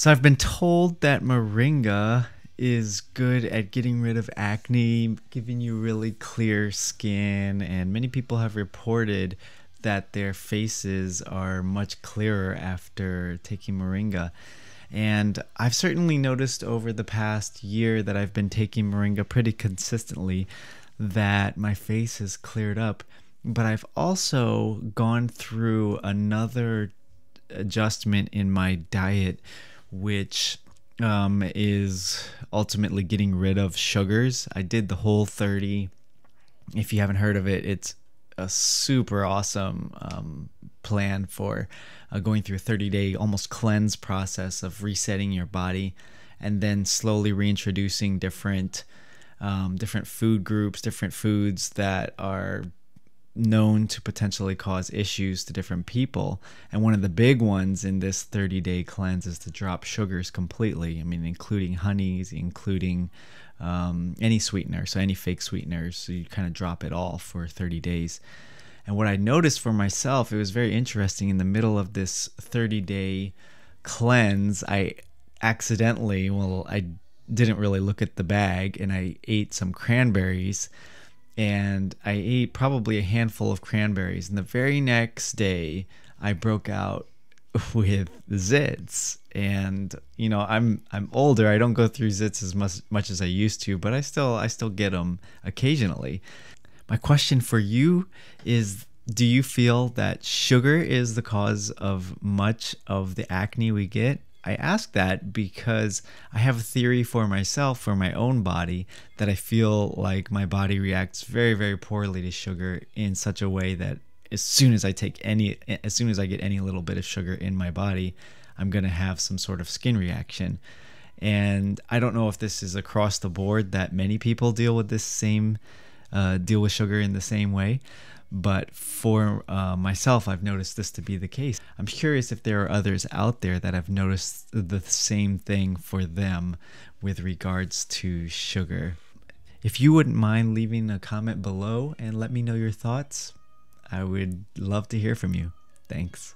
So I've been told that moringa is good at getting rid of acne, giving you really clear skin, and many people have reported that their faces are much clearer after taking moringa. And I've certainly noticed over the past year that I've been taking moringa pretty consistently that my face has cleared up. But I've also gone through another adjustment in my diet which um, is ultimately getting rid of sugars. I did the whole 30. If you haven't heard of it, it's a super awesome um, plan for uh, going through a 30 day almost cleanse process of resetting your body and then slowly reintroducing different um, different food groups, different foods that are known to potentially cause issues to different people. And one of the big ones in this 30 day cleanse is to drop sugars completely. I mean, including honeys, including um, any sweetener, so any fake sweeteners. So you kind of drop it all for 30 days. And what I noticed for myself, it was very interesting. In the middle of this 30 day cleanse, I accidentally, well, I didn't really look at the bag and I ate some cranberries and I ate probably a handful of cranberries. And the very next day, I broke out with zits. And you know i'm i'm older. I don't go through zits as much much as i used to but i still i still get them occasionally. My question for you is do you feel that sugar is the cause of much of the acne we get I ask that because I have a theory for myself, for my own body, that I feel like my body reacts very, very poorly to sugar in such a way that as soon as I take any, as soon as I get any little bit of sugar in my body, I'm going to have some sort of skin reaction. And I don't know if this is across the board that many people deal with this same, uh, deal with sugar in the same way. But for uh, myself, I've noticed this to be the case. I'm curious if there are others out there that have noticed the same thing for them with regards to sugar. If you wouldn't mind leaving a comment below and let me know your thoughts, I would love to hear from you. Thanks.